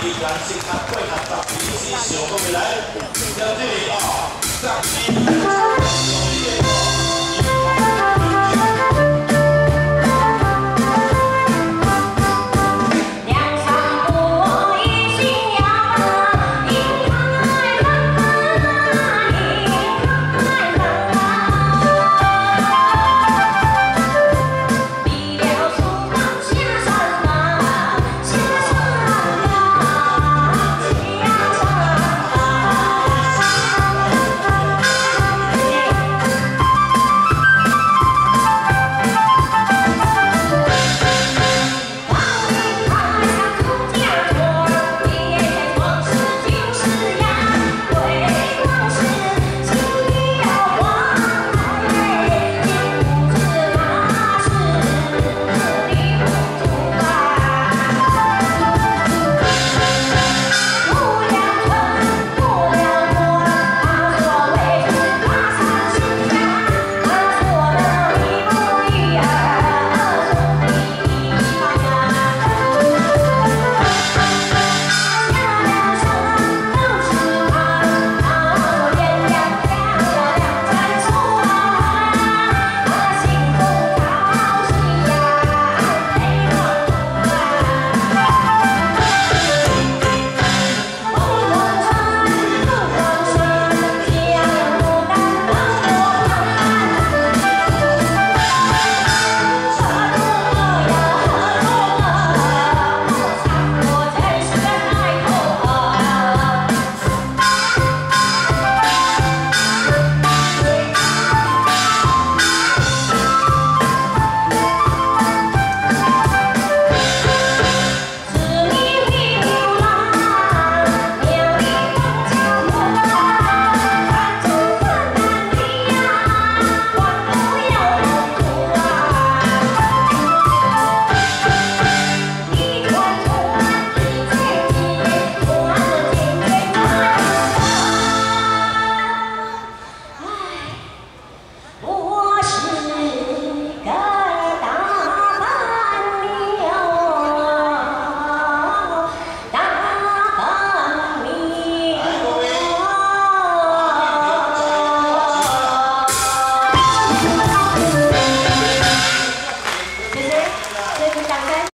依然是较ย่十งสิค来，了บช่วย